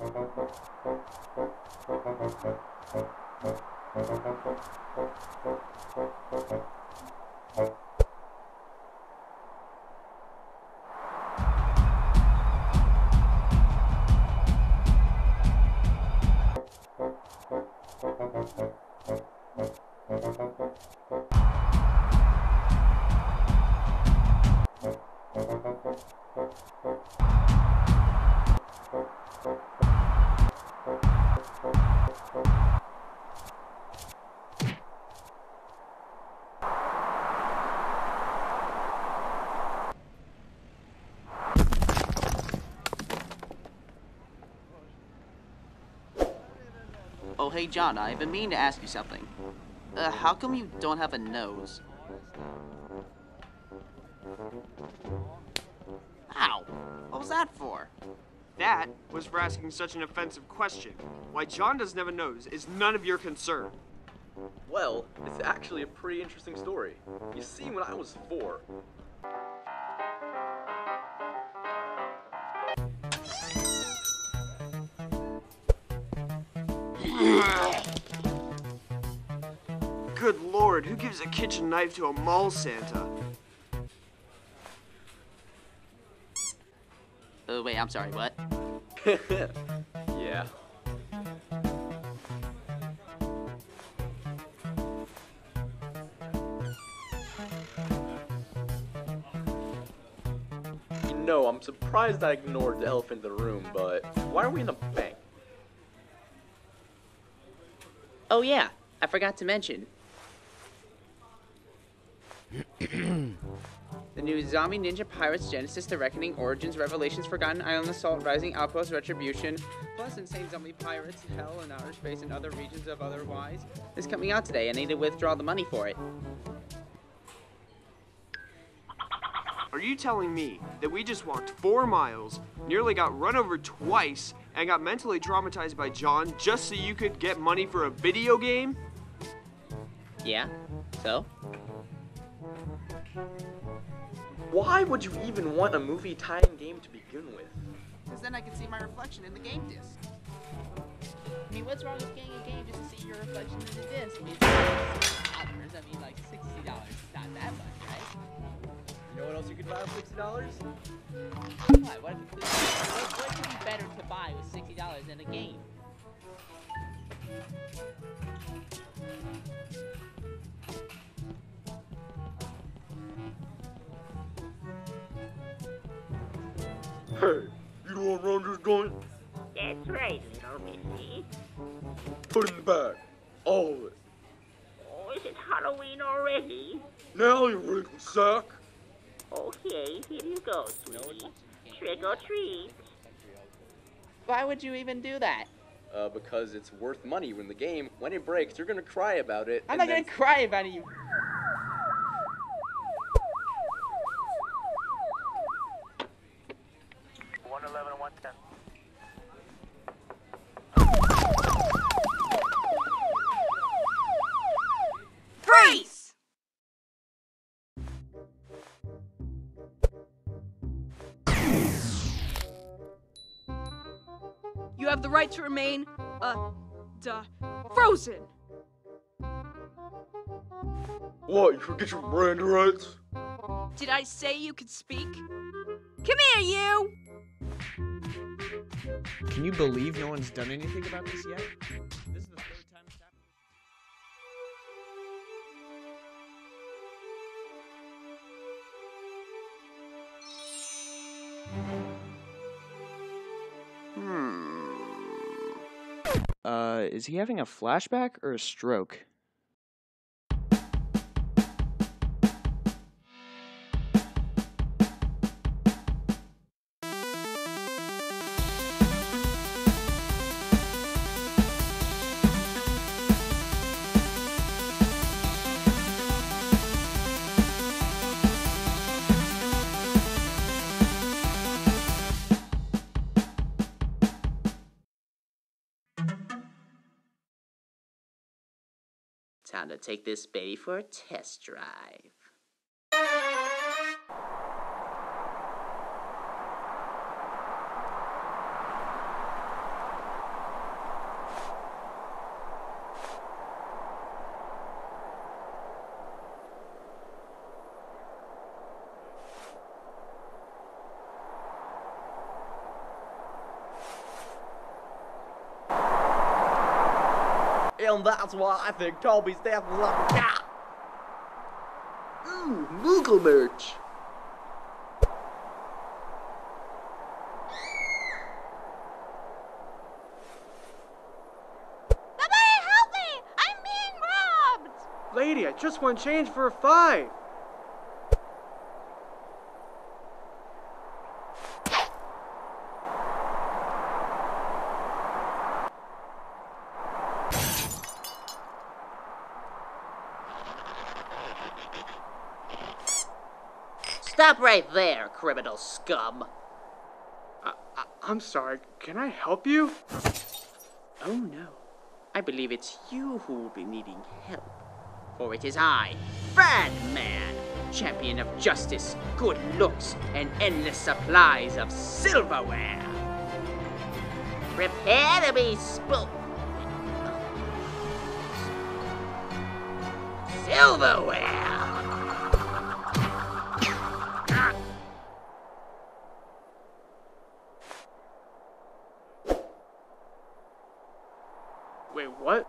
Oh, hey, Jon, I've been meaning to ask you something. Uh, how come you don't have a nose? Ow! What was that for? That was for asking such an offensive question. Why Jon doesn't have a nose is none of your concern. Well, it's actually a pretty interesting story. You see, when I was four, Good lord, who gives a kitchen knife to a mall Santa? Oh, wait, I'm sorry, what? yeah. You know, I'm surprised I ignored the elephant in the room, but why are we in a bank? Oh, yeah, I forgot to mention. The new Zombie Ninja Pirates Genesis The Reckoning Origins Revelations Forgotten Island Assault Rising Outpost Retribution plus Insane Zombie Pirates Hell and Outer Space and other regions of otherwise is coming out today. And I need to withdraw the money for it. Are you telling me that we just walked four miles, nearly got run over twice, and got mentally traumatized by Jon just so you could get money for a video game? Yeah? So? Why would you even want a movie tie-in game to begin with? Because then I can see my reflection in the game disc. I mean, what's wrong with getting a game just to see your reflection in the disc? I mean, dollars. I mean, like sixty dollars is not that much, right? You know what else you could buy with sixty dollars? What? What, what, what could be better to buy with sixty dollars than a game? Hey, you don't want to run this joint? That's right, little missy. Put it in the bag. All of it. Oh, is it Halloween already? Now you wrinkle sack. Okay, here you go, sweetie. Trick or treat. Why would you even do that? Uh, because it's worth money when the game, when it breaks, you're gonna cry about it. I'm not then- gonna cry about it, you. One eleven, one ten. Freeze! You have the right to remain, uh, duh, frozen. What? You forget your Miranda rights? Did I say you could speak? Come here, you! Can you believe no one's done anything about this yet? This is the third time it's happened. Hmm. Uh, is he having a flashback or a stroke? Time to take this baby for a test drive. And that's why I think Toby's death was a. Ooh, Moogle merch. Somebody help me! I'm being robbed! Lady, I just want change for a five. Stop right there, criminal scum. I, I, I'm sorry. Can I help you? Oh no. I believe it's you who will be needing help. For it is I, Bad Man, champion of justice, good looks, and endless supplies of silverware. Prepare to be spooked. Silverware! Wait, what?